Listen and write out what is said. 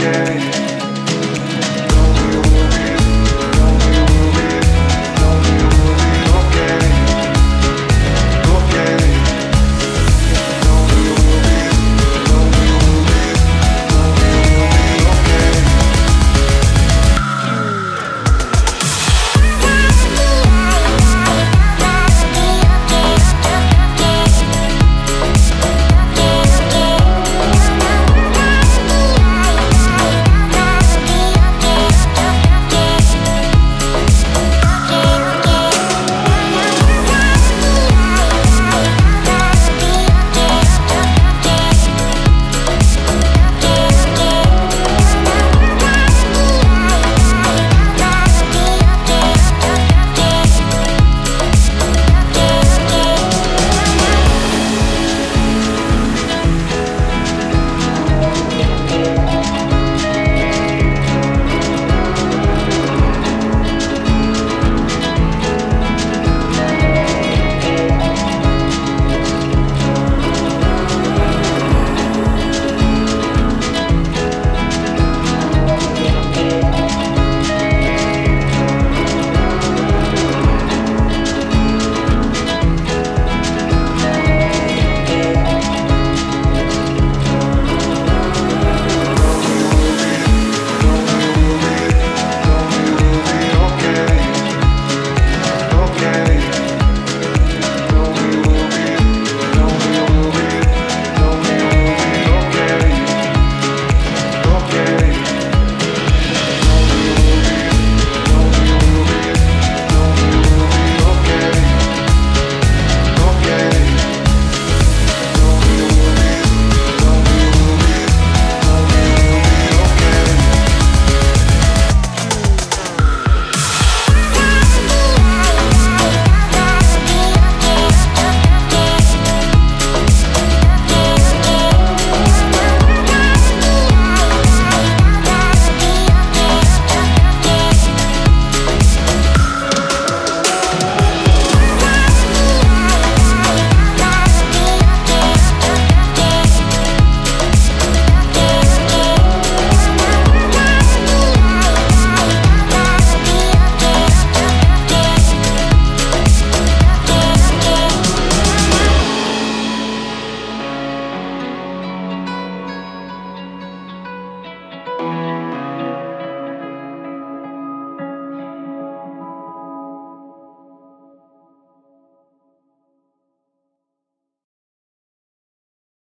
yeah.